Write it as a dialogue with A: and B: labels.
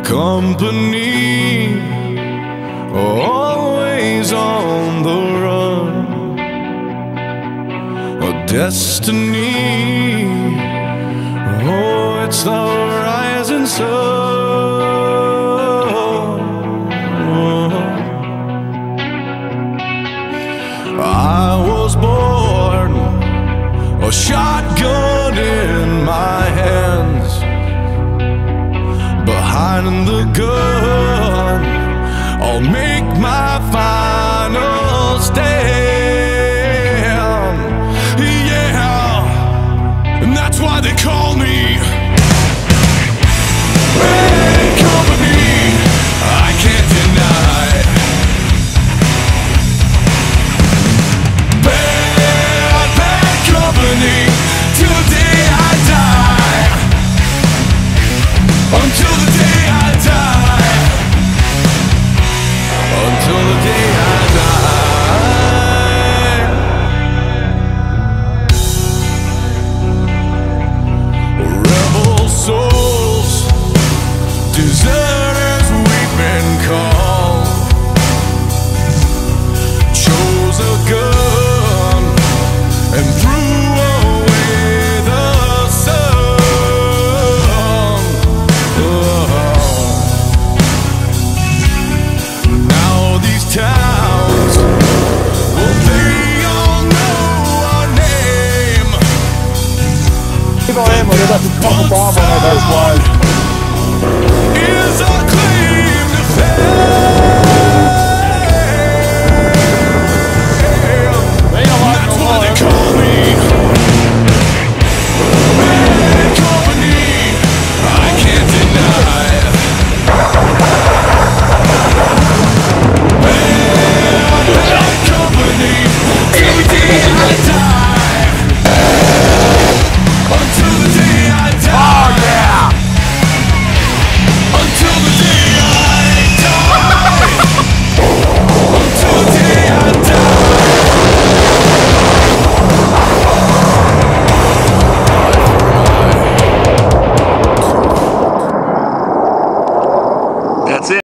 A: company, always on the run. A destiny, oh, it's the rising sun. I was born a shotgun in my behind the gun. Towns, well, they all know our name.
B: They're about to pump a line.